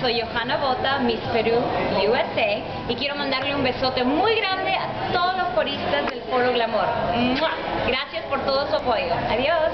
soy Johanna Bota, Miss Perú USA y quiero mandarle un besote muy grande a todos los coristas del Foro Glamour. ¡Mua! Gracias por todo su apoyo. Adiós.